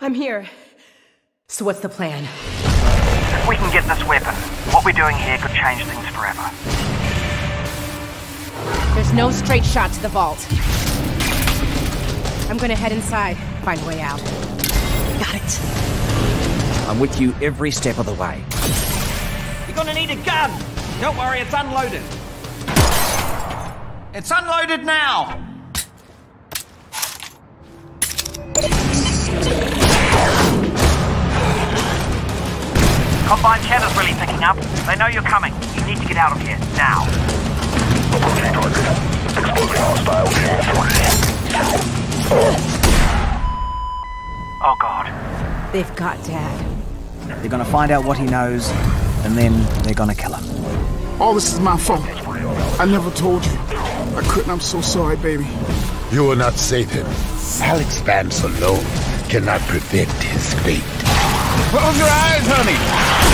I'm here. So what's the plan? If we can get this weapon, what we're doing here could change things forever. There's no straight shot to the vault. I'm gonna head inside, find a way out. Got it. I'm with you every step of the way. You're gonna need a gun! Don't worry, it's unloaded. It's unloaded now! Combine cheddar's really picking up. They know you're coming. You need to get out of here, now. Oh god. They've got Dad. They're gonna find out what he knows, and then they're gonna kill him. All this is my fault. I never told you. I couldn't. I'm so sorry, baby. You will not save him. Alyx Vance alone cannot prevent his fate. Close your eyes, honey!